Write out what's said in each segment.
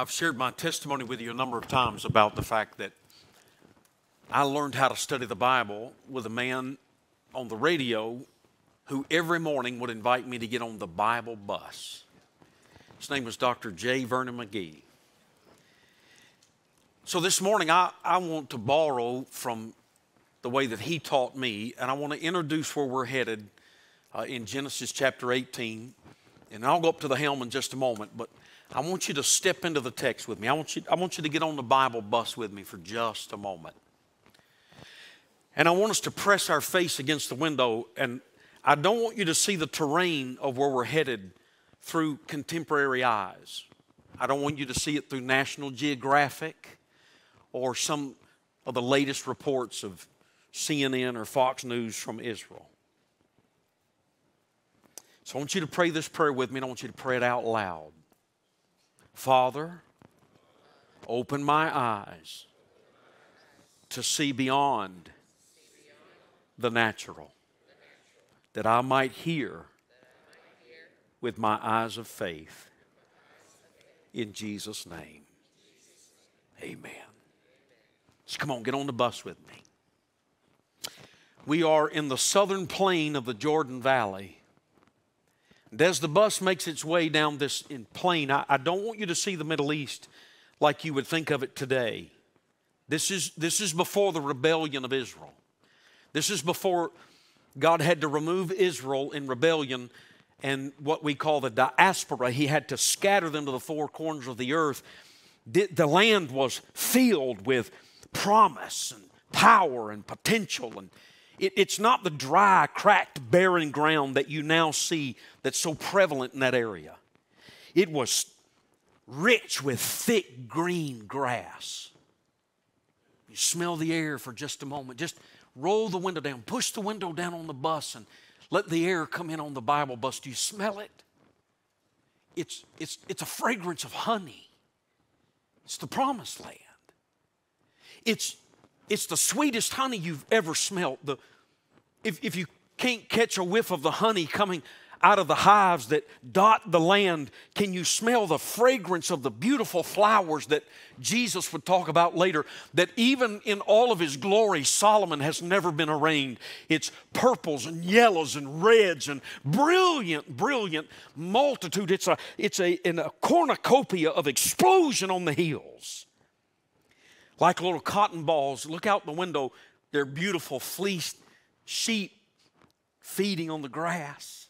I've shared my testimony with you a number of times about the fact that I learned how to study the Bible with a man on the radio who every morning would invite me to get on the Bible bus. His name was Dr. J. Vernon McGee. So this morning, I, I want to borrow from the way that he taught me, and I want to introduce where we're headed uh, in Genesis chapter 18. And I'll go up to the helm in just a moment, but I want you to step into the text with me. I want you, I want you to get on the Bible bus with me for just a moment. And I want us to press our face against the window. And I don't want you to see the terrain of where we're headed through contemporary eyes. I don't want you to see it through National Geographic or some of the latest reports of CNN or Fox News from Israel. So I want you to pray this prayer with me, and I want you to pray it out loud. Father, open my eyes to see beyond the natural, that I might hear with my eyes of faith. In Jesus' name, amen. So come on, get on the bus with me. We are in the southern plain of the Jordan Valley. And as the bus makes its way down this plain, I, I don't want you to see the Middle East like you would think of it today. This is, this is before the rebellion of Israel. This is before God had to remove Israel in rebellion and what we call the diaspora. He had to scatter them to the four corners of the earth. The land was filled with promise and power and potential and it, it's not the dry, cracked, barren ground that you now see that's so prevalent in that area. It was rich with thick green grass. You smell the air for just a moment. Just roll the window down, push the window down on the bus, and let the air come in on the Bible bus. Do you smell it? It's, it's, it's a fragrance of honey. It's the promised land. It's, it's the sweetest honey you've ever smelt. The, if, if you can't catch a whiff of the honey coming out of the hives that dot the land, can you smell the fragrance of the beautiful flowers that Jesus would talk about later? That even in all of his glory, Solomon has never been arraigned. It's purples and yellows and reds and brilliant, brilliant multitude. It's a, it's a, a cornucopia of explosion on the hills. Like little cotton balls. Look out the window, they're beautiful fleeced sheep feeding on the grass.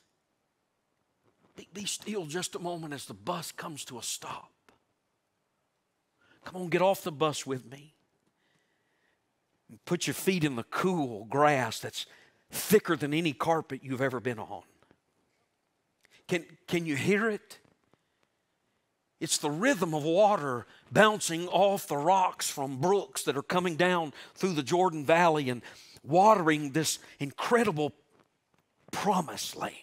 Be, still just a moment as the bus comes to a stop. Come on, get off the bus with me. Put your feet in the cool grass that's thicker than any carpet you've ever been on. Can, can you hear it? It's the rhythm of water bouncing off the rocks from brooks that are coming down through the Jordan Valley and watering this incredible promised land.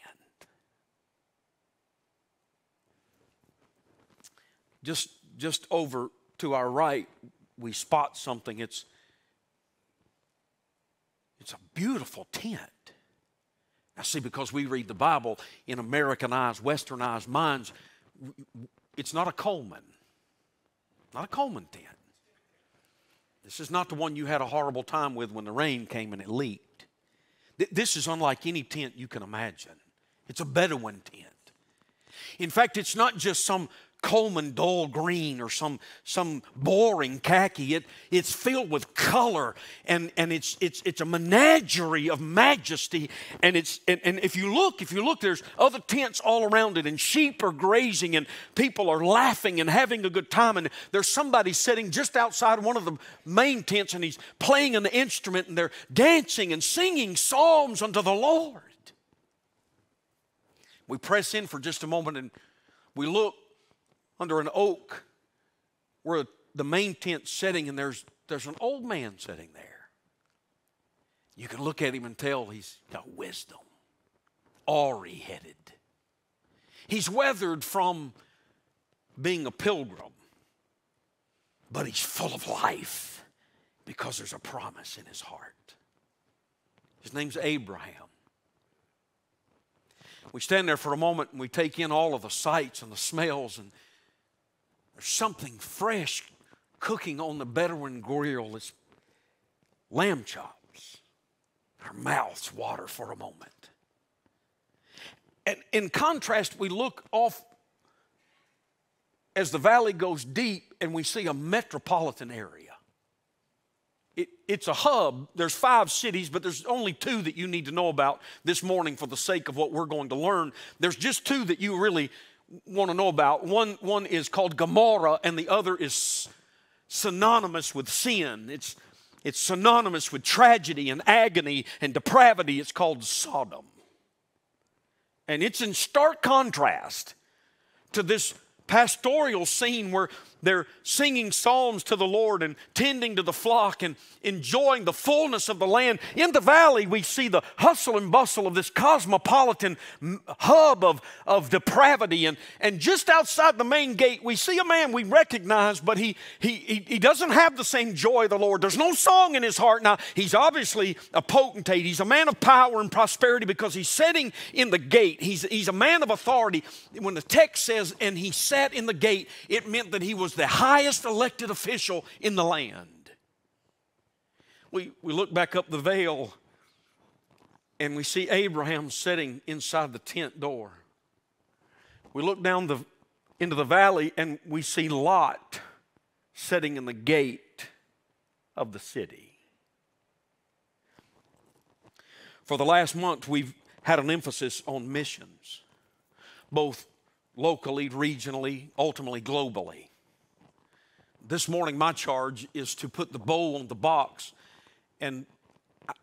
Just, just over to our right, we spot something. It's, it's a beautiful tent. Now, see, because we read the Bible in Americanized, westernized minds, it's not a Coleman, not a Coleman tent. This is not the one you had a horrible time with when the rain came and it leaked. This is unlike any tent you can imagine. It's a Bedouin tent. In fact, it's not just some Coleman dull green or some, some boring khaki. It, it's filled with color and, and it's, it's, it's a menagerie of majesty. And, it's, and, and if you look, if you look, there's other tents all around it and sheep are grazing and people are laughing and having a good time. And there's somebody sitting just outside one of the main tents and he's playing an instrument and they're dancing and singing psalms unto the Lord. We press in for just a moment and we look under an oak where the main tent's setting, and there's, there's an old man sitting there. You can look at him and tell he's got wisdom, awry headed. He's weathered from being a pilgrim, but he's full of life because there's a promise in his heart. His name's Abraham. We stand there for a moment and we take in all of the sights and the smells and There's something fresh cooking on the Bedouin grill. It's lamb chops. Our mouths water for a moment. And in contrast, we look off as the valley goes deep and we see a metropolitan area. It, it's a hub. There's five cities, but there's only two that you need to know about this morning for the sake of what we're going to learn. There's just two that you really want to know about. One, one is called Gomorrah, and the other is synonymous with sin. It's, it's synonymous with tragedy and agony and depravity. It's called Sodom. And it's in stark contrast to this pastoral scene where they're singing psalms to the Lord and tending to the flock and enjoying the fullness of the land. In the valley, we see the hustle and bustle of this cosmopolitan hub of, of depravity. And, and just outside the main gate, we see a man we recognize, but he, he, he, doesn't have the same joy of the Lord. There's no song in his heart. Now, he's obviously a potentate, he's a man of power and prosperity because he's sitting in the gate. He's, he's a man of authority. When the text says, and he sat in the gate, it meant that he was the highest elected official in the land. We, we look back up the vale and we see Abraham sitting inside the tent door. We look down the, into the valley and we see Lot sitting in the gate of the city. For the last month, we've had an emphasis on missions, both locally, regionally, ultimately globally. This morning, my charge is to put the bowl on the box and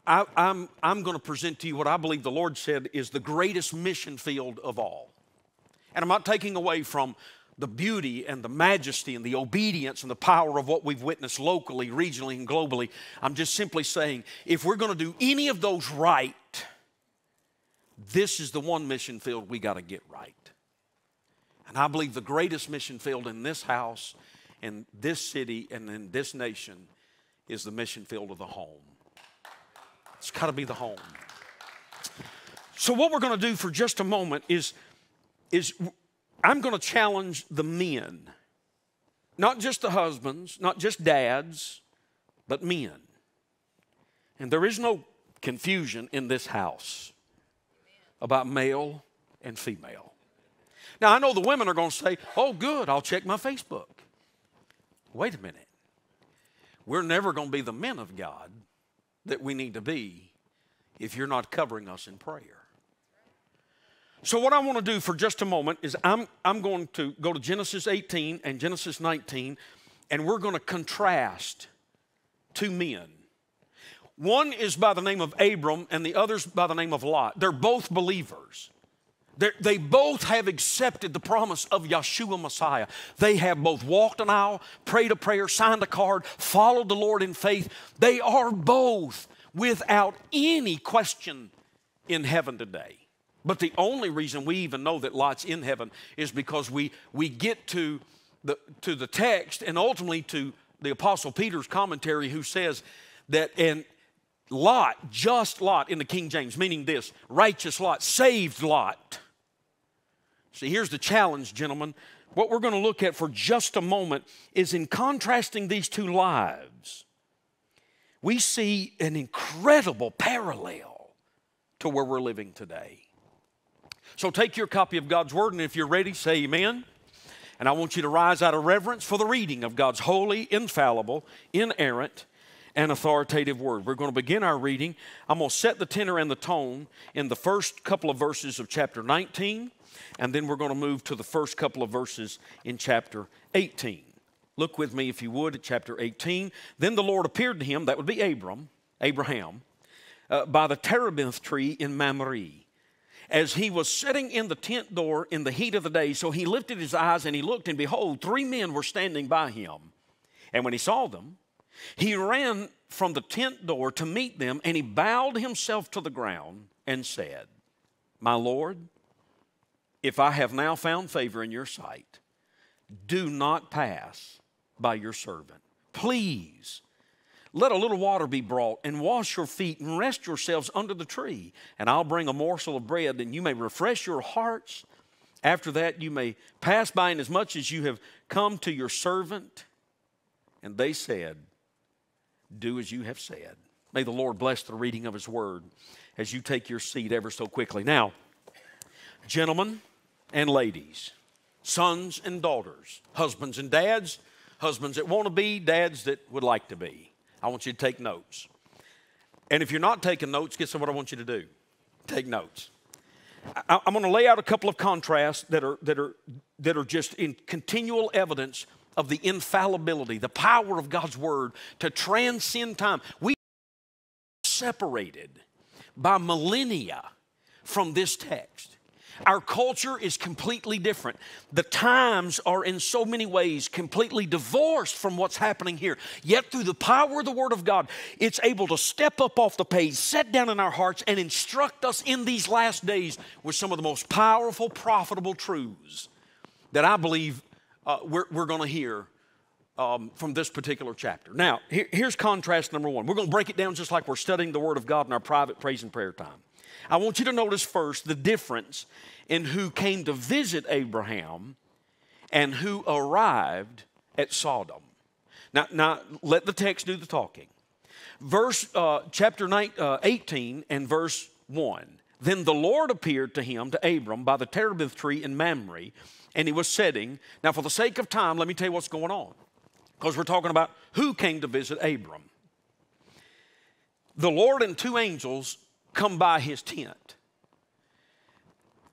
I, am I'm, I'm going to present to you what I believe the Lord said is the greatest mission field of all. And I'm not taking away from the beauty and the majesty and the obedience and the power of what we've witnessed locally, regionally, and globally. I'm just simply saying if we're going to do any of those right, this is the one mission field we got to get right. And I believe the greatest mission field in this house, in this city, and in this nation is the mission field of the home. It's got to be the home. So, what we're going to do for just a moment is, is I'm going to challenge the men, not just the husbands, not just dads, but men. And there is no confusion in this house about male and female. Now, I know the women are going to say, oh, good, I'll check my Facebook. Wait a minute. We're never going to be the men of God that we need to be if you're not covering us in prayer. So, what I want to do for just a moment is I'm, I'm going to go to Genesis 18 and Genesis 19, and we're going to contrast two men. One is by the name of Abram, and the other's by the name of Lot. They're both believers. They're, they both have accepted the promise of Yeshua Messiah. They have both walked an aisle, prayed a prayer, signed a card, followed the Lord in faith. They are both without any question in heaven today. But the only reason we even know that Lot's in heaven is because we, we get to the, to the text and ultimately to the Apostle Peter's commentary, who says that, and Lot, just Lot in the King James, meaning this righteous Lot, saved Lot See, here's the challenge, gentlemen. What we're going to look at for just a moment is in contrasting these two lives, we see an incredible parallel to where we're living today. So take your copy of God's Word, and if you're ready, say amen. And I want you to rise out of reverence for the reading of God's holy, infallible, inerrant, and authoritative word. We're going to begin our reading. I'm going to set the tenor and the tone in the first couple of verses of chapter 19 and then we're going to move to the first couple of verses in chapter 18. Look with me, if you would, at chapter 18. Then the Lord appeared to him, that would be Abram, Abraham, uh, by the terebinth tree in Mamre, as he was sitting in the tent door in the heat of the day. So he lifted his eyes and he looked, and behold, three men were standing by him. And when he saw them, he ran from the tent door to meet them, and he bowed himself to the ground and said, My Lord, if I have now found favor in your sight, do not pass by your servant. Please let a little water be brought and wash your feet and rest yourselves under the tree, and I'll bring a morsel of bread, and you may refresh your hearts After that, you may pass by, and as much as you have come to your servant, and they said, Do as you have said. May the Lord bless the reading of His word as you take your seat ever so quickly. Now, gentlemen and ladies, sons and daughters, husbands and dads, husbands that want to be, dads that would like to be. I want you to take notes. And if you're not taking notes, guess what I want you to do? Take notes. I, am going to lay out a couple of contrasts that are, that, are, that are just in continual evidence of the infallibility, the power of God's Word to transcend time. We separated by millennia from this text. Our culture is completely different. The times are in so many ways completely divorced from what's happening here. Yet, through the power of the Word of God, it's able to step up off the page, set down in our hearts, and instruct us in these last days with some of the most powerful, profitable truths that I believe uh, we're, we're going to hear um, from this particular chapter. Now, here, here's contrast number one. We're going to break it down just like we're studying the Word of God in our private praise and prayer time. I want you to notice first the difference in who came to visit Abraham and who arrived at Sodom. Now, now let the text do the talking. Verse uh, chapter 9, uh, 18 and verse 1. Then the Lord appeared to him, to Abram, by the terebinth tree in Mamre, and he was sitting. Now, for the sake of time, let me tell you what's going on. Because we're talking about who came to visit Abram. The Lord and two angels come by his tent.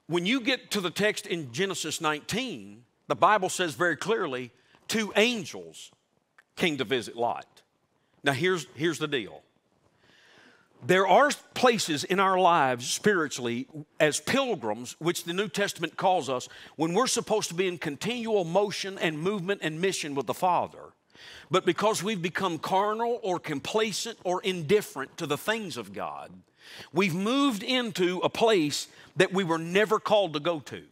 When you get to the text in Genesis 19, the Bible says very clearly two angels came to visit Lot. Now, here's, here's the deal there are places in our lives spiritually as pilgrims, which the New Testament calls us, when we're supposed to be in continual motion and movement and mission with the Father. But because we've become carnal or complacent or indifferent to the things of God, We've moved into a place that we were never called to go to.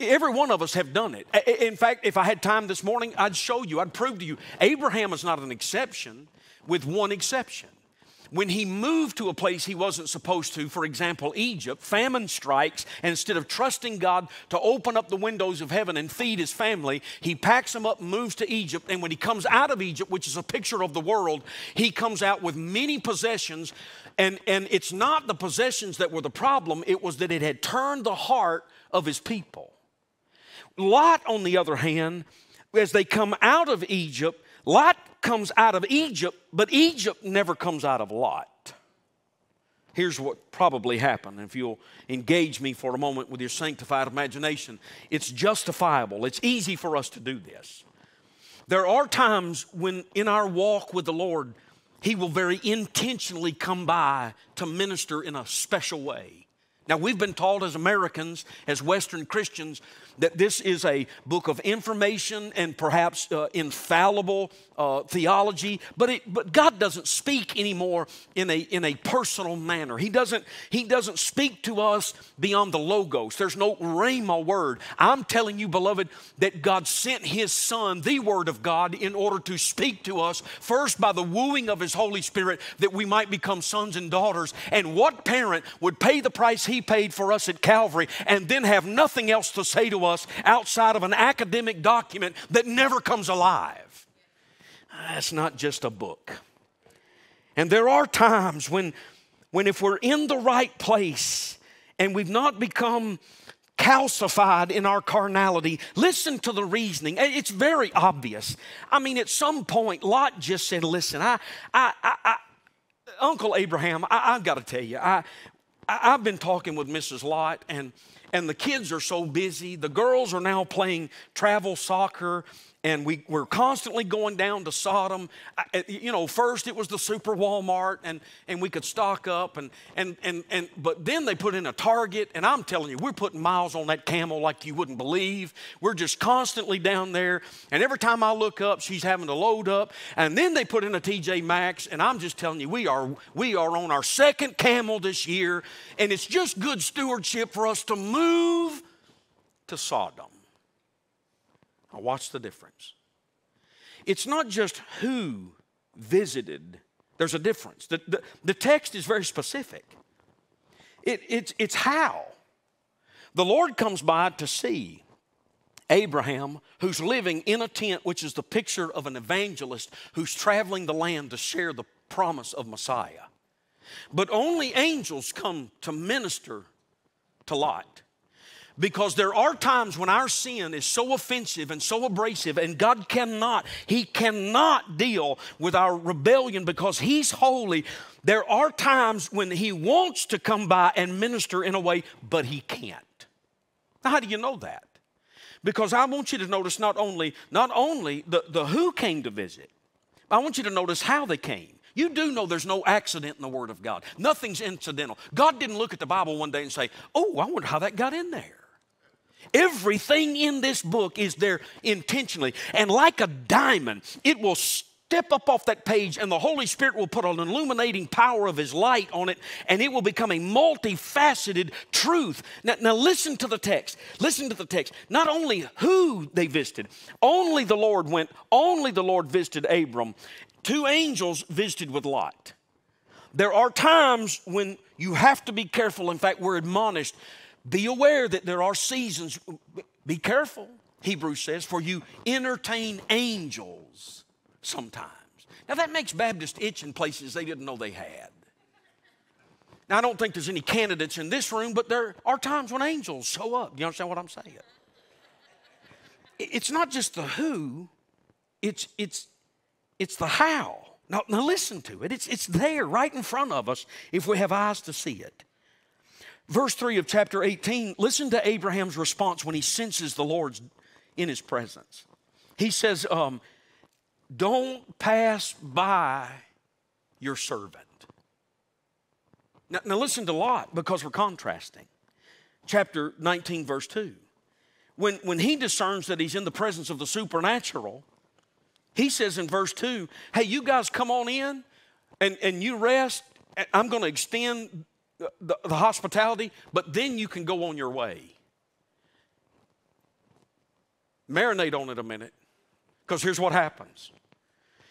Every one of us have done it. In fact, if I had time this morning, I'd show you, I'd prove to you. Abraham is not an exception, with one exception when he moved to a place he wasn't supposed to, for example, Egypt, famine strikes, and instead of trusting God to open up the windows of heaven and feed his family, he packs them up and moves to Egypt. And when he comes out of Egypt, which is a picture of the world, he comes out with many possessions. And, and it's not the possessions that were the problem, it was that it had turned the heart of his people. Lot, on the other hand, as they come out of Egypt, Lot comes out of Egypt, but Egypt never comes out of Lot. Here's what probably happened. If you'll engage me for a moment with your sanctified imagination, it's justifiable. It's easy for us to do this. There are times when, in our walk with the Lord, He will very intentionally come by to minister in a special way. Now, we've been taught as Americans, as Western Christians, that this is a book of information and perhaps uh, infallible uh, theology, but, it, but God doesn't speak anymore in a, in a personal manner. He doesn't, he doesn't speak to us beyond the logos. There's no rhema word. I'm telling you, beloved, that God sent His Son, the Word of God, in order to speak to us, first by the wooing of His Holy Spirit, that we might become sons and daughters. And what parent would pay the price He paid for us at Calvary and then have nothing else to say to us? outside of an academic document that never comes alive. That's not just a book. And there are times when, when if we're in the right place and we've not become calcified in our carnality. Listen to the reasoning. It's very obvious. I mean, at some point, Lot just said, Listen, I, I, I, I Uncle Abraham, I, have got to tell you, I, I, I've been talking with Mrs. Lot, and and the kids are so busy. The girls are now playing travel soccer and we, we're constantly going down to Sodom. I, eh, you know, first it was the super Walmart, and, and we could stock up, and, and, and, and, but then they put in a Target, and I'm telling you, we're putting miles on that camel like you wouldn't believe. We're just constantly down there, and every time I look up, she's having to load up, and then they put in a TJ Maxx, and I'm just telling you, we are, we are on our second camel this year, and it's just good stewardship for us to move to Sodom. Now, watch the difference. It's not just who visited, there's a difference. The, the, the text is very specific. It, it's, it's how. the Lord comes by to see Abraham, who's living in a tent, which is the picture of an evangelist who's traveling the land to share the promise of Messiah. But only angels come to minister to Lot. Because there are times when our sin is so offensive and so abrasive, and God cannot, He cannot deal with our rebellion because He's holy. There are times when He wants to come by and minister in a way, but He can't. Now, how do you know that? Because I want you to notice not only, not only the, the who came to visit, I want you to notice how they came. You do know there's no accident in the Word of God. Nothing's incidental. God didn't look at the Bible one day and say, Oh, I wonder how that got in there. Everything in this book is there intentionally. And like a diamond, it will step up off that page, and the Holy Spirit will put an illuminating power of His light on it, and it will become a multifaceted truth. Now, now, listen to the text. Listen to the text. Not only who they visited, only the Lord went, only the Lord visited Abram. Two angels visited with Lot. There are times when you have to be careful. In fact, we're admonished be aware that there are seasons. Be careful, Hebrews says, for you entertain angels sometimes. Now, that makes Baptists itch in places they didn't know they had. Now, I don't think there's any candidates in this room, but there are times when angels show up. Do you understand what I'm saying? It's not just the who, it's, it's, it's the how. Now, now listen to it. It's, it's there right in front of us if we have eyes to see it. Verse 3 of chapter 18, listen to Abraham's response when he senses the Lord's in his presence. He says, um, Don't pass by your servant. Now, now listen to Lot because we're contrasting. Chapter 19, verse 2. When, when he discerns that he's in the presence of the supernatural, he says in verse 2, Hey, you guys come on in and, and you rest. I'm going to extend the, the hospitality, but then you can go on your way. Marinate on it a minute, because here's what happens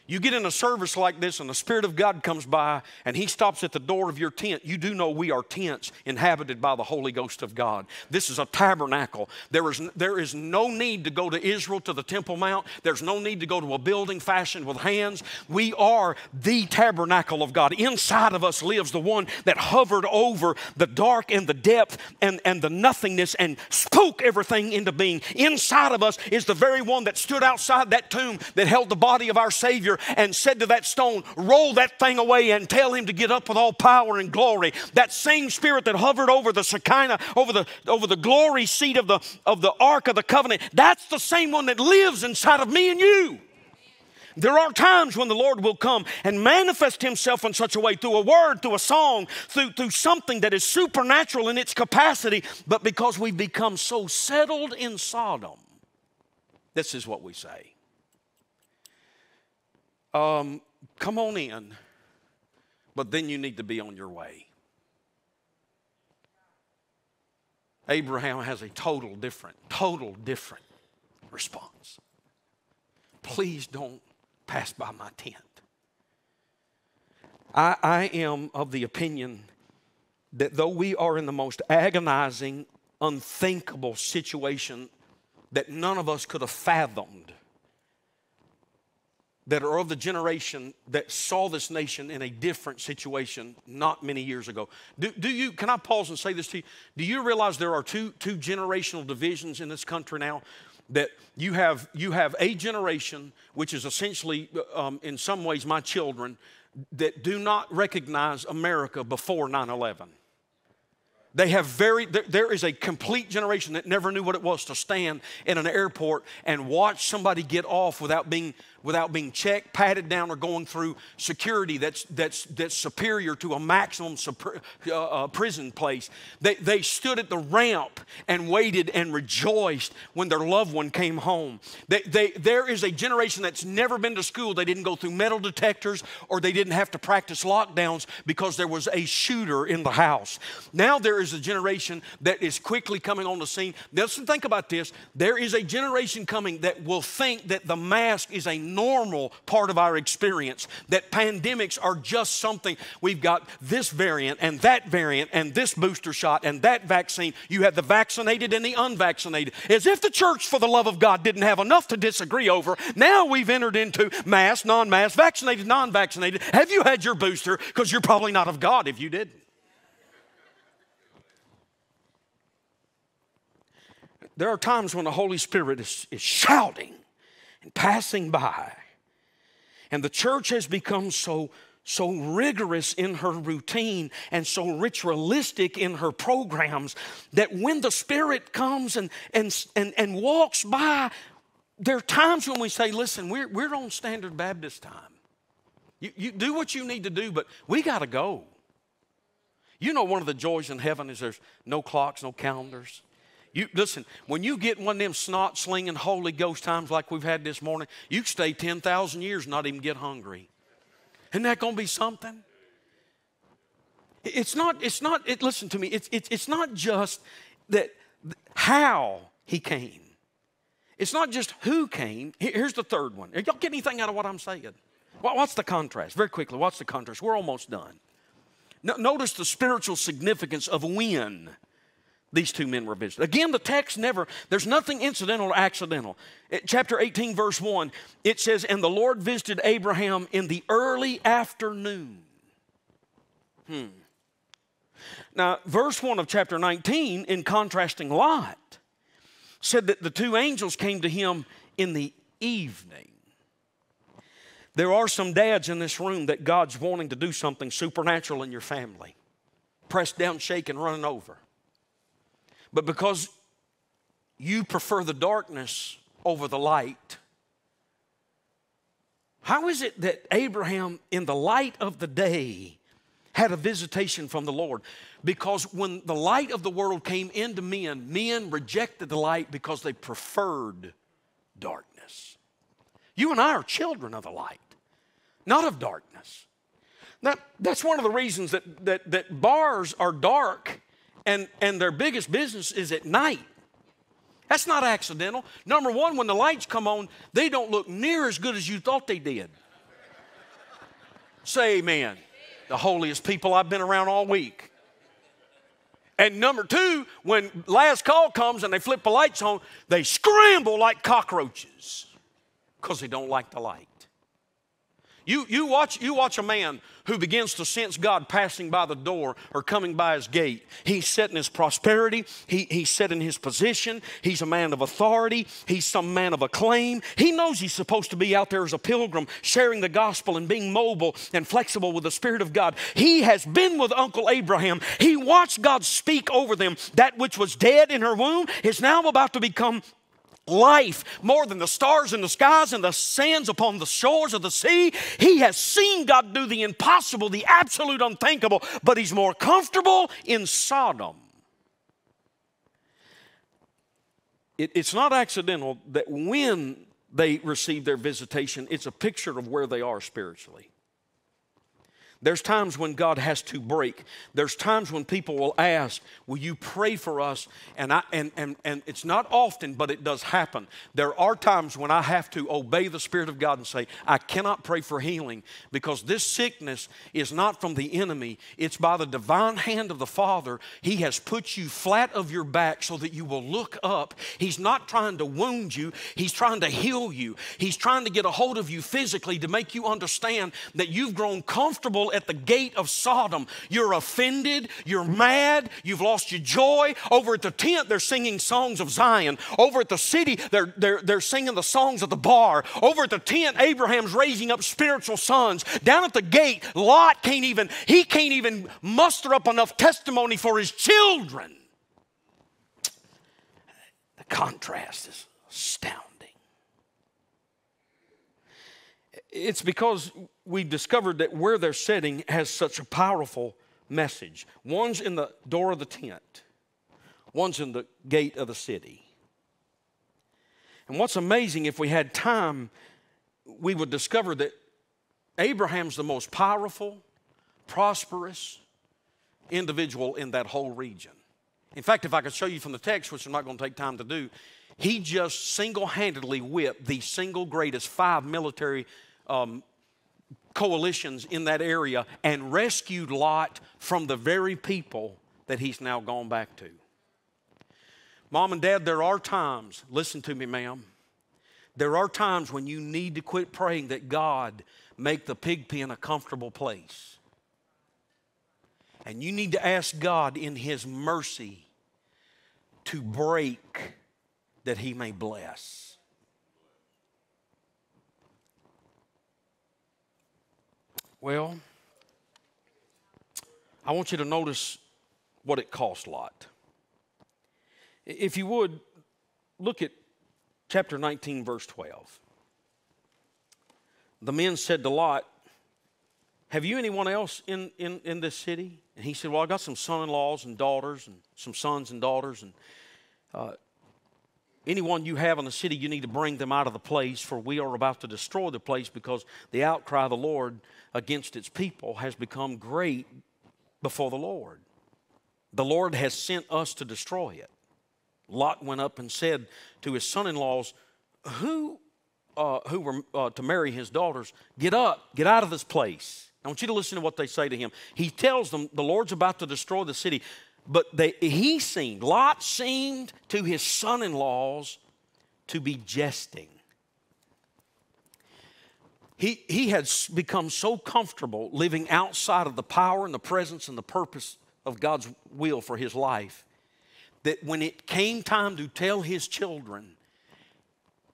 you get in a service like this and the Spirit of God comes by and He stops at the door of your tent. You do know we are tents inhabited by the Holy Ghost of God. This is a tabernacle. There is, there is no need to go to Israel to the Temple Mount, there's no need to go to a building fashioned with hands. We are the tabernacle of God. Inside of us lives the one that hovered over the dark and the depth and, and the nothingness and spoke everything into being. Inside of us is the very one that stood outside that tomb that held the body of our Savior and said to that stone, Roll that thing away and tell him to get up with all power and glory. That same spirit that hovered over the Shekinah, over the, over the glory seat of the, of the Ark of the Covenant, that's the same one that lives inside of me and you. There are times when the Lord will come and manifest Himself in such a way through a word, through a song, through, through something that is supernatural in its capacity, but because we've become so settled in Sodom, this is what we say um, come on in, but then you need to be on your way. Abraham has a total different, total different response. Please don't pass by my tent. I, I am of the opinion that though we are in the most agonizing, unthinkable situation that none of us could have fathomed, that are of the generation that saw this nation in a different situation not many years ago. Do, do you, can I pause and say this to you? Do you realize there are two, two generational divisions in this country now? That you have, you have a generation, which is essentially, um, in some ways, my children, that do not recognize America before 9 11. They have very, there is a complete generation that never knew what it was to stand in an airport and watch somebody get off without being without being checked, patted down, or going through security that's, that's, that's superior to a maximum super, uh, uh, prison place. They, they stood at the ramp and waited and rejoiced when their loved one came home. They, they, there is a generation that's never been to school. They didn't go through metal detectors or they didn't have to practice lockdowns because there was a shooter in the house. Now there there is a generation that is quickly coming on the scene. Listen, think about this. There is a generation coming that will think that the mask is a normal part of our experience, that pandemics are just something. We've got this variant and that variant and this booster shot and that vaccine. You have the vaccinated and the unvaccinated. As if the church, for the love of God, didn't have enough to disagree over. Now we've entered into mask, non mask, vaccinated, non vaccinated. Have you had your booster? Because you're probably not of God if you didn't. There are times when the Holy Spirit is, is shouting and passing by, and the church has become so so rigorous in her routine and so ritualistic in her programs that when the Spirit comes and, and, and, and walks by, there are times when we say, listen, we're, we're on Standard Baptist time. You, you do what you need to do, but we got to go. You know, one of the joys in heaven is there's no clocks, no calendars. You listen, when you get one of them snot slinging Holy Ghost times like we've had this morning, you stay 10,000 years and not even get hungry. Isn't that going to be something? It's not, it's not, it, listen to me, it's, it's, it's not just that how he came. It's not just who came. Here's the third one. Y'all get anything out of what I'm saying? What's the contrast? Very quickly, what's the contrast? We're almost done. Notice the spiritual significance of when these two men were visited. Again, the text never, there's nothing incidental or accidental. chapter 18, verse 1, it says, And the Lord visited Abraham in the early afternoon. Hmm. Now, verse 1 of chapter 19, in contrasting Lot, said that the two angels came to him in the evening. There are some dads in this room that God's wanting to do something supernatural in your family. Pressed down, shaken, running over. But because you prefer the darkness over the light, how is it that Abraham, in the light of the day, had a visitation from the Lord? Because when the light of the world came into men, men rejected the light because they preferred darkness. You and I are children of the light, not of darkness. That, that's one of the reasons that, that, that bars are dark and, and their biggest business is at night. That's not accidental. Number one, when the lights come on, they don't look near as good as you thought they did. Say amen. The holiest people I've been around all week. And number two, when last call comes and they flip the lights on, they scramble like cockroaches because they don't like the light. You, you, watch, you watch a man who begins to sense God passing by the door or coming by his gate. He's set in his prosperity, he, he's set in his position, he's a man of authority, he's some man of acclaim. He knows he's supposed to be out there as a pilgrim, sharing the gospel and being mobile and flexible with the Spirit of God. He has been with Uncle Abraham. He watched God speak over them. That which was dead in her womb is now about to become life more than the stars in the skies and the sands upon the shores of the sea. He has seen God do the impossible, the absolute unthinkable, but he's more comfortable in Sodom. It, it's not accidental that when they receive their visitation, it's a picture of where they are spiritually. There's times when God has to break. There's times when people will ask, Will you pray for us? And, I, and, and, and it's not often, but it does happen. There are times when I have to obey the Spirit of God and say, I cannot pray for healing because this sickness is not from the enemy. It's by the divine hand of the Father. He has put you flat of your back so that you will look up. He's not trying to wound you, He's trying to heal you. He's trying to get a hold of you physically to make you understand that you've grown comfortable at the gate of Sodom. You're offended, you're mad, you've lost your joy. Over at the tent, they're singing songs of Zion. Over at the city, they're, they're, they're singing the songs of the bar. Over at the tent, Abraham's raising up spiritual sons. Down at the gate, Lot can't even, he can't even muster up enough testimony for his children. The contrast is astounding. It's because we discovered that where they're sitting has such a powerful message. One's in the door of the tent, one's in the gate of the city. And what's amazing, if we had time, we would discover that Abraham's the most powerful, prosperous, individual in that whole region. In fact, if I could show you from the text, which I'm not going to take time to do, he just single handedly whipped the single greatest five military um, coalitions in that area and rescued Lot from the very people that he's now gone back to. Mom and dad, there are times, listen to me, ma'am, there are times when you need to quit praying that God make the pig pen a comfortable place. And you need to ask God in His mercy to break that He may bless. Well, I want you to notice what it cost Lot. If you would, look at chapter 19, verse 12. The men said to Lot, Have you anyone else in, in, in this city? And he said, Well, I got some son in laws and daughters, and some sons and daughters, and uh, anyone you have in the city, you need to bring them out of the place, for we are about to destroy the place because the outcry of the Lord against its people has become great before the Lord. The Lord has sent us to destroy it. Lot went up and said to his son in laws, Who, uh, who were uh, to marry his daughters, get up, get out of this place. I want you to listen to what they say to him. He tells them, The Lord's about to destroy the city. But they, he seemed, Lot seemed to his son in laws to be jesting. He, he had become so comfortable living outside of the power and the presence and the purpose of God's will for his life that when it came time to tell his children,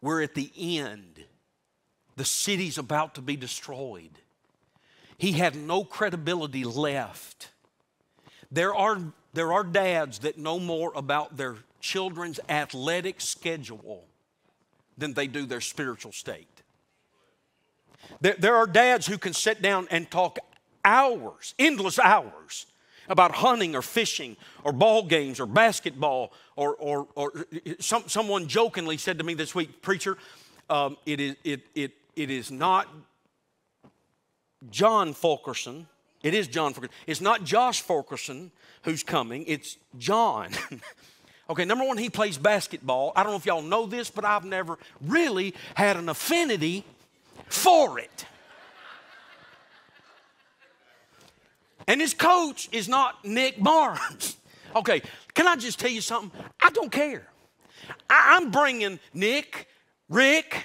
we're at the end, the city's about to be destroyed, he had no credibility left. There are, there are dads that know more about their children's athletic schedule than they do their spiritual state. There, there are dads who can sit down and talk hours, endless hours, about hunting or fishing or ball games or basketball or, or, or some, someone jokingly said to me this week, preacher, um, it, is, it, it, it is not John Fulkerson. It is John Fulkerson. It's not Josh Fulkerson who's coming. It's John. okay, number one, he plays basketball. I don't know if y'all know this, but I've never really had an affinity for it. And his coach is not Nick Barnes. okay, can I just tell you something? I don't care. I- I'm bringing Nick, Rick,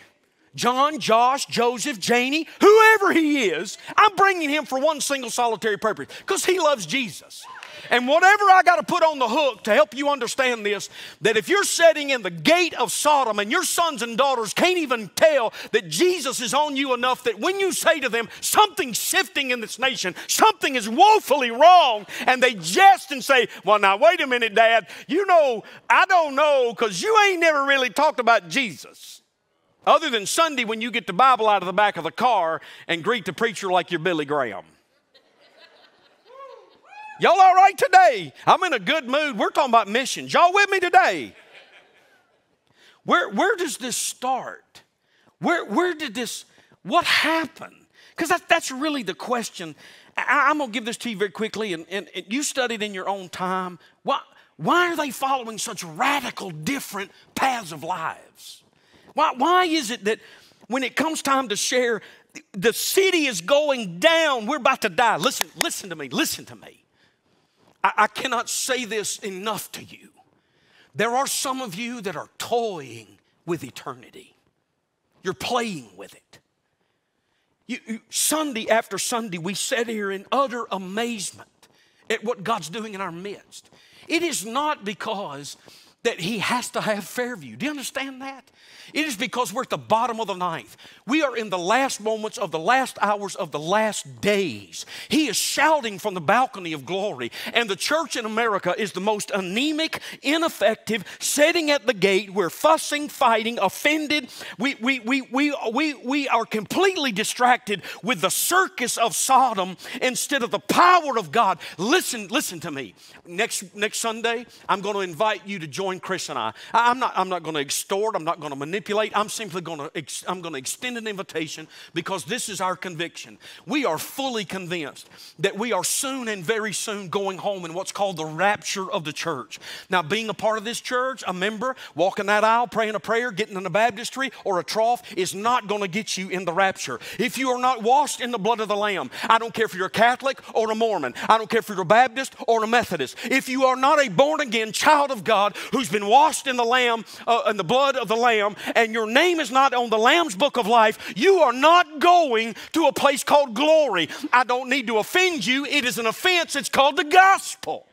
John, Josh, Joseph, Janie, whoever he is, I'm bringing him for one single solitary purpose because he loves Jesus. And whatever I got to put on the hook to help you understand this, that if you're sitting in the gate of Sodom and your sons and daughters can't even tell that Jesus is on you enough that when you say to them, something's shifting in this nation, something is woefully wrong, and they jest and say, Well, now, wait a minute, Dad, you know, I don't know because you ain't never really talked about Jesus. Other than Sunday when you get the Bible out of the back of the car and greet the preacher like you're Billy Graham. Y'all all right today? I'm in a good mood. We're talking about missions. Y'all with me today? Where, where does this start? Where, where did this, what happened? Because that, that's really the question. I, am going to give this to you very quickly, and, and, and you studied in your own time. Why, why are they following such radical, different paths of lives? Why, why is it that when it comes time to share, the city is going down, we're about to die? Listen, listen to me, listen to me. I, I cannot say this enough to you. There are some of you that are toying with eternity, you're playing with it. You, you, Sunday after Sunday, we sit here in utter amazement at what God's doing in our midst. It is not because that he has to have Fairview. Do you understand that? It is because we're at the bottom of the ninth. We are in the last moments of the last hours of the last days. He is shouting from the balcony of glory, and the church in America is the most anemic, ineffective, sitting at the gate. We're fussing, fighting, offended. We, we, we, we, we, we are completely distracted with the circus of Sodom instead of the power of God. Listen, listen to me. Next, next Sunday, I'm going to invite you to join join Chris and I. I'm not, I'm not going to extort, I'm not going to manipulate. I'm simply going to, ex- I'm going to extend an invitation because this is our conviction. We are fully convinced that we are soon and very soon going home in what's called the rapture of the church. Now, being a part of this church, a member, walking that aisle, praying a prayer, getting in a baptistry or a trough is not going to get you in the rapture. If you are not washed in the blood of the Lamb, I don't care if you're a Catholic or a Mormon, I don't care if you're a Baptist or a Methodist. If you are not a born again child of God who's been washed in the Lamb, uh, in the blood of the Lamb, and your name is not on the Lamb's book of life, you are not going to a place called glory. I don't need to offend you. It is an offense. It's called the gospel.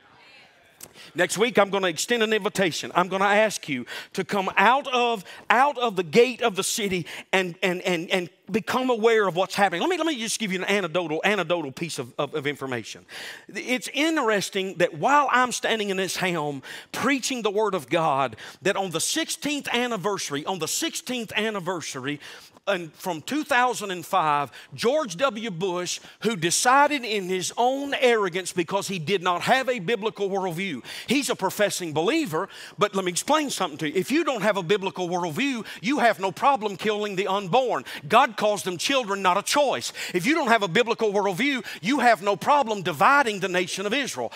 Next week, I'm going to extend an invitation. I'm going to ask you to come out of, out of the gate of the city and, and, and, and become aware of what's happening. Let me, let me just give you an anecdotal, anecdotal piece of, of, of information. It's interesting that while I'm standing in this helm preaching the Word of God, that on the 16th anniversary, on the 16th anniversary from 2005, George W. Bush, who decided in his own arrogance because he did not have a biblical worldview, he's a professing believer, but let me explain something to you. If you don't have a biblical worldview, you have no problem killing the unborn. God calls them children, not a choice. If you don't have a biblical worldview, you have no problem dividing the nation of Israel.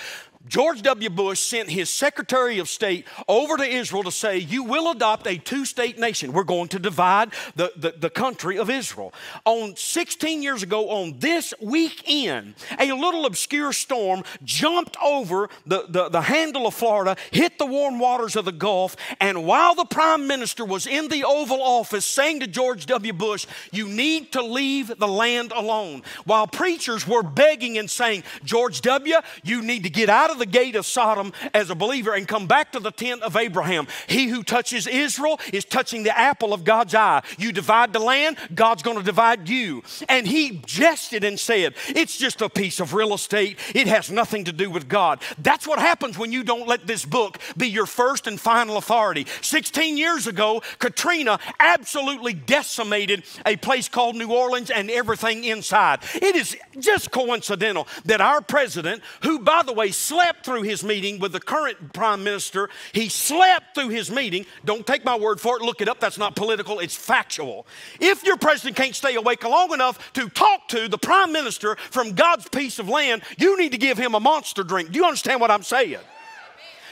George W. Bush sent his Secretary of State over to Israel to say, You will adopt a two state nation. We're going to divide the, the, the, country of Israel. On 16 years ago, on this weekend, a little obscure storm jumped over the, the, the handle of Florida, hit the warm waters of the Gulf, and while the Prime Minister was in the Oval Office saying to George W. Bush, You need to leave the land alone, while preachers were begging and saying, George W., you need to get out of the gate of Sodom as a believer and come back to the tent of Abraham. He who touches Israel is touching the apple of God's eye. You divide the land, God's going to divide you. And he jested and said, It's just a piece of real estate. It has nothing to do with God. That's what happens when you don't let this book be your first and final authority. 16 years ago, Katrina absolutely decimated a place called New Orleans and everything inside. It is just coincidental that our president, who, by the way, slept slept through his meeting with the current prime minister. He slept through his meeting. Don't take my word for it. Look it up. That's not political, it's factual. If your president can't stay awake long enough to talk to the prime minister from God's piece of land, you need to give him a monster drink. Do you understand what I'm saying?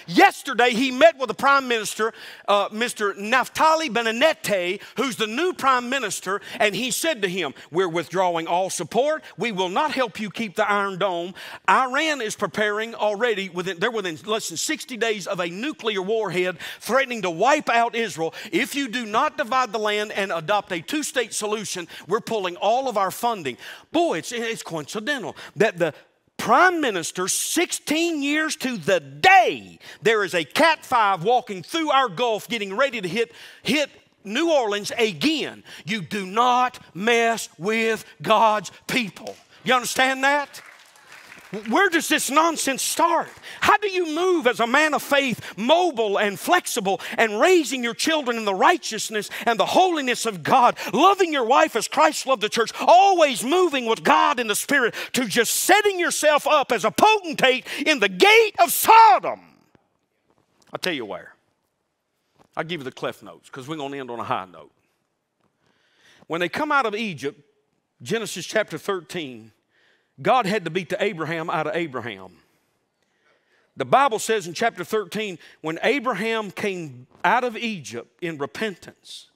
Yesterday, he met with the Prime Minister, uh, Mr. Naftali Bennett, who's the new Prime Minister, and he said to him, We're withdrawing all support. We will not help you keep the Iron Dome. Iran is preparing already, within, they're within less than 60 days of a nuclear warhead threatening to wipe out Israel. If you do not divide the land and adopt a two state solution, we're pulling all of our funding. Boy, it's, it's coincidental that the prime minister 16 years to the day there is a cat 5 walking through our gulf getting ready to hit hit New Orleans again. You do not mess with God's people. You understand that where does this nonsense start? How do you move as a man of faith, mobile and flexible, and raising your children in the righteousness and the holiness of God, loving your wife as Christ loved the church, always moving with God in the Spirit, to just setting yourself up as a potentate in the gate of Sodom? I'll tell you where. I'll give you the cleft notes because we're going to end on a high note. When they come out of Egypt, Genesis chapter 13, God had to beat the Abraham out of Abraham. The Bible says in chapter 13, when Abraham came out of Egypt in repentance,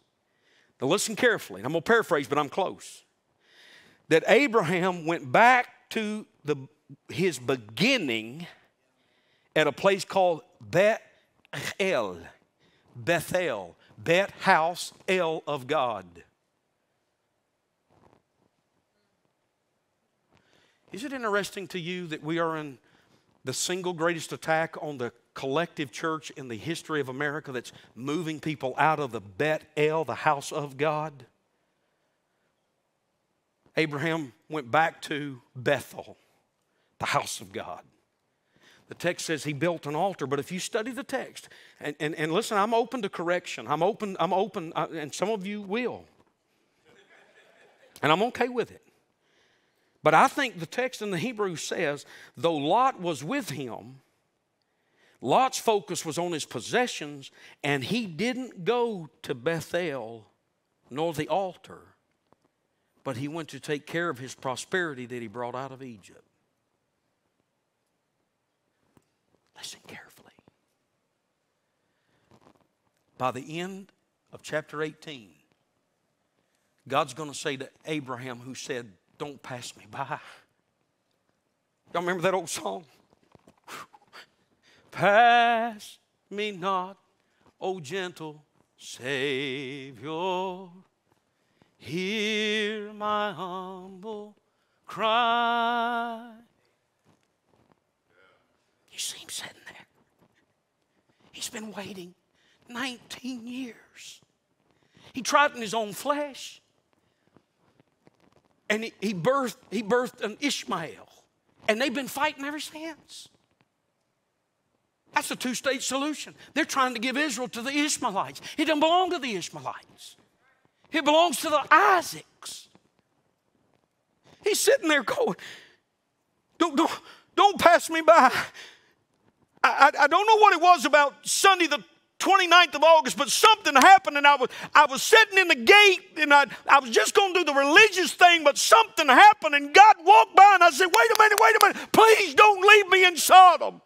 now listen carefully, I'm going to paraphrase, but I'm close. That Abraham went back to the, his beginning at a place called Bethel, Bethel, Bet House El of God. Is it interesting to you that we are in the single greatest attack on the collective church in the history of America that's moving people out of the Bet El, the house of God? Abraham went back to Bethel, the house of God. The text says he built an altar, but if you study the text, and, and, and listen, I'm open to correction. I'm open, I'm open, uh, and some of you will. And I'm okay with it. But I think the text in the Hebrew says, though Lot was with him, Lot's focus was on his possessions, and he didn't go to Bethel nor the altar, but he went to take care of his prosperity that he brought out of Egypt. Listen carefully. By the end of chapter 18, God's going to say to Abraham, who said, Don't pass me by. Y'all remember that old song? Pass me not, O gentle Savior. Hear my humble cry. You see him sitting there. He's been waiting 19 years. He tried in his own flesh. And he, he, birthed, he birthed an Ishmael. And they've been fighting ever since. That's a two state solution. They're trying to give Israel to the Ishmaelites. It doesn't belong to the Ishmaelites, it belongs to the Isaacs. He's sitting there going, Don't, don't, don't pass me by. I, I don't know what it was about Sunday the 29th of August, but something happened and I was, I was sitting in the gate and I, I was just going to do the religious thing, but something happened and God walked by and I said, wait a minute, wait a minute, please don't leave me in Sodom.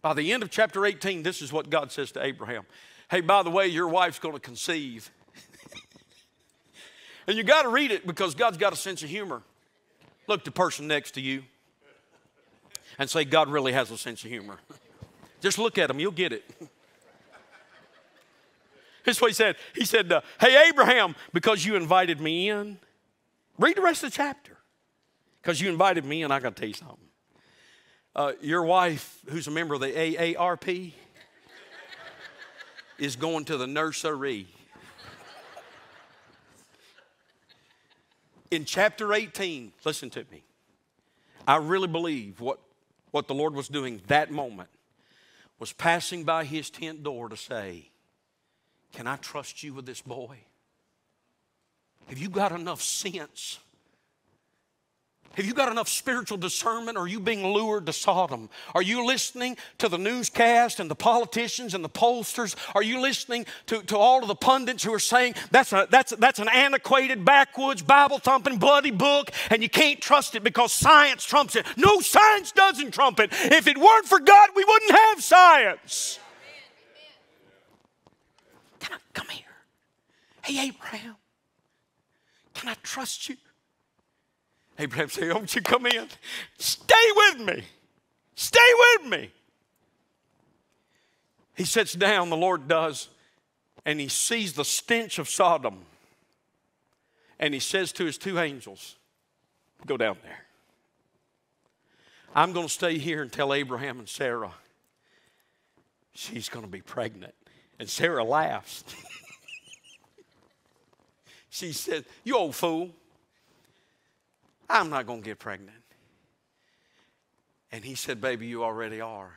By the end of chapter 18, this is what God says to Abraham. Hey, by the way, your wife's going to conceive. and you got to read it because God's got a sense of humor. Look the person next to you and say, God really has a sense of humor. Just look at him, you'll get it. That's what he said. He said, uh, Hey, Abraham, because you invited me in, read the rest of the chapter. Because you invited me in, I got to tell you something. Uh, your wife, who's a member of the AARP, is going to the nursery. In chapter 18, listen to me. I really believe what what the Lord was doing that moment was passing by his tent door to say, Can I trust you with this boy? Have you got enough sense have you got enough spiritual discernment? Are you being lured to Sodom? Are you listening to the newscast and the politicians and the pollsters? Are you listening to, to all of the pundits who are saying that's, a, that's, that's an antiquated, backwoods, Bible thumping, bloody book and you can't trust it because science trumps it? No, science doesn't trump it. If it weren't for God, we wouldn't have science. Can I come here? Hey, Abraham, can I trust you? Abraham said, Don't you come in? Stay with me. Stay with me. He sits down, the Lord does, and he sees the stench of Sodom. And he says to his two angels, Go down there. I'm going to stay here and tell Abraham and Sarah she's going to be pregnant. And Sarah laughs. she said, You old fool. I'm not going to get pregnant. And he said, Baby, you already are.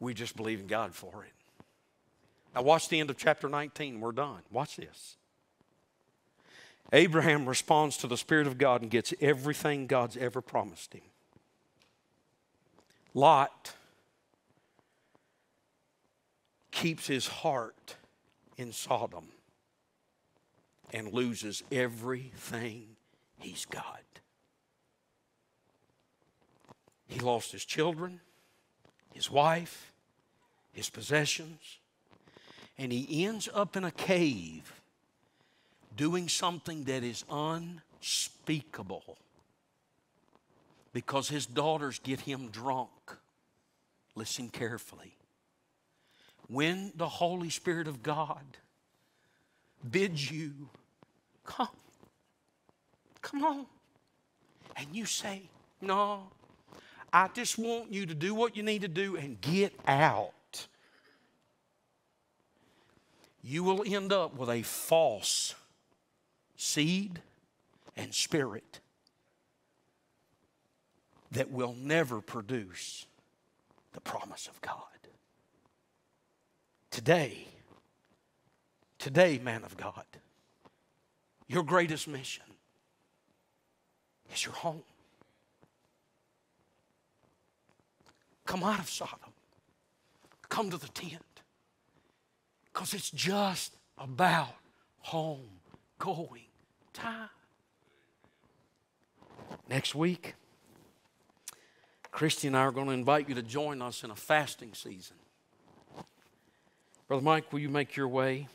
We just believe in God for it. Now, watch the end of chapter 19. We're done. Watch this. Abraham responds to the Spirit of God and gets everything God's ever promised him. Lot keeps his heart in Sodom and loses everything He's God. He lost his children, his wife, his possessions, and he ends up in a cave doing something that is unspeakable because his daughters get him drunk. Listen carefully. When the Holy Spirit of God bids you come Come on. And you say, No, I just want you to do what you need to do and get out. You will end up with a false seed and spirit that will never produce the promise of God. Today, today, man of God, your greatest mission is your home. Come out of Sodom. Come to the tent. Because it's just about home going time. Next week, Christy and I are going to invite you to join us in a fasting season. Brother Mike, will you make your way?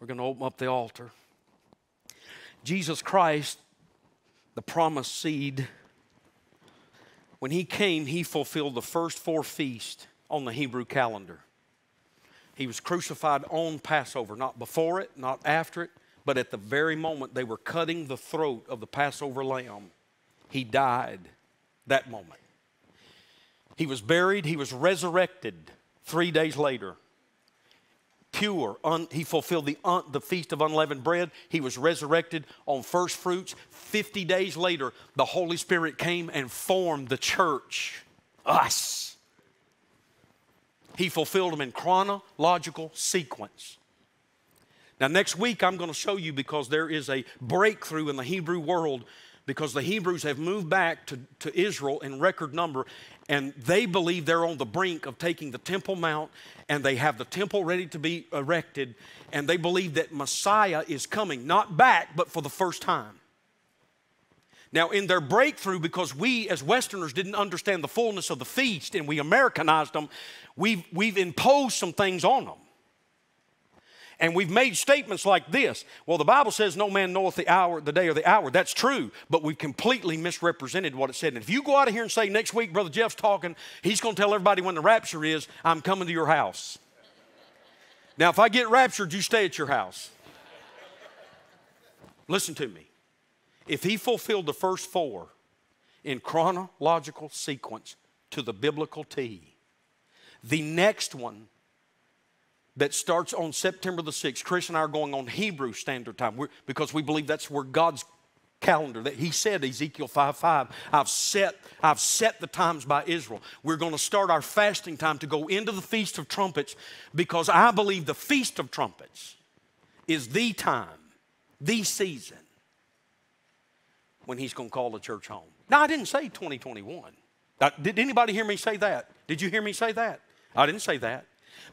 We're going to open up the altar. Jesus Christ, the promised seed, when he came, he fulfilled the first four feasts on the Hebrew calendar. He was crucified on Passover, not before it, not after it, but at the very moment they were cutting the throat of the Passover lamb. He died that moment. He was buried, he was resurrected three days later. Pure, un, he fulfilled the, un, the feast of unleavened bread. He was resurrected on first fruits. 50 days later, the Holy Spirit came and formed the church, us. He fulfilled them in chronological sequence. Now, next week, I'm going to show you because there is a breakthrough in the Hebrew world because the Hebrews have moved back to, to Israel in record number and they believe they're on the brink of taking the Temple Mount and they have the temple ready to be erected and they believe that Messiah is coming, not back, but for the first time. Now, in their breakthrough, because we as Westerners didn't understand the fullness of the feast and we Americanized them, we've, we've imposed some things on them. And we've made statements like this. Well, the Bible says no man knoweth the hour, the day or the hour. That's true, but we've completely misrepresented what it said. And if you go out of here and say next week, Brother Jeff's talking, he's going to tell everybody when the rapture is, I'm coming to your house. Now, if I get raptured, you stay at your house. Listen to me. If he fulfilled the first four in chronological sequence to the biblical T, the next one that starts on September the 6th, Chris and I are going on Hebrew Standard Time We're, because we believe that's where God's calendar that he said ezekiel 5 5 i've set i've set the times by israel we're going to start our fasting time to go into the feast of trumpets because i believe the feast of trumpets is the time the season when he's going to call the church home. Now, I didn't say 2021. did anybody hear me say that? Did you hear me say that? I didn't say that.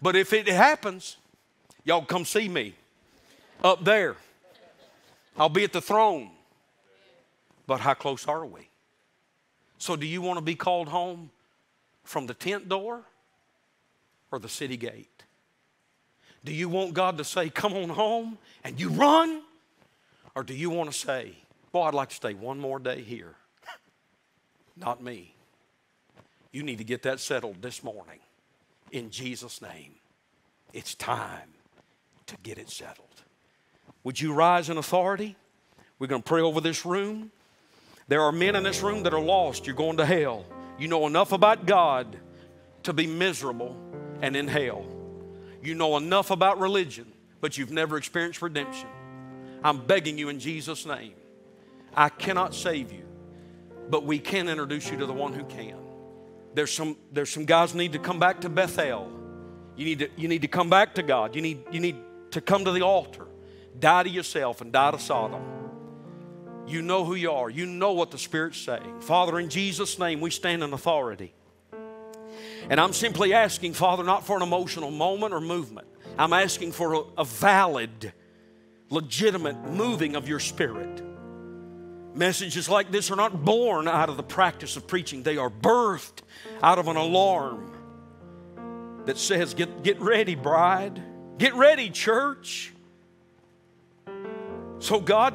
But if it happens, y'all come see me up there. I'll be at the throne. But how close are we? So, do you want to be called home from the tent door or the city gate? Do you want God to say, Come on home and you run? Or do you want to say, Boy, I'd like to stay one more day here. Not me. You need to get that settled this morning. In Jesus' name, it's time to get it settled. Would you rise in authority? We're going to pray over this room. There are men in this room that are lost. You're going to hell. You know enough about God to be miserable and in hell. You know enough about religion, but you've never experienced redemption. I'm begging you in Jesus' name I cannot save you, but we can introduce you to the one who can. There's some, there's some guys need to come back to Bethel. You need to, you need to come back to God. You need, you need to come to the altar. Die to yourself and die to Sodom. You know who you are. You know what the Spirit's saying. Father, in Jesus' name, we stand in authority. And I'm simply asking, Father, not for an emotional moment or movement. I'm asking for a, a valid, legitimate moving of your Spirit. Messages like this are not born out of the practice of preaching, they are birthed out of an alarm that says, Get, get ready, bride. Get ready, church. So, God,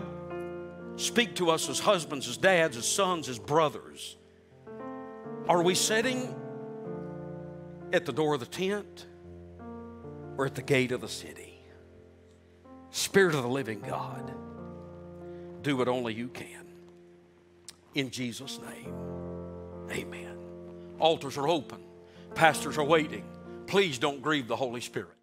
speak to us as husbands, as dads, as sons, as brothers. Are we sitting at the door of the tent or at the gate of the city? Spirit of the living God, do what only you can. In Jesus' name, amen. Altars are open, pastors are waiting. Please don't grieve the Holy Spirit.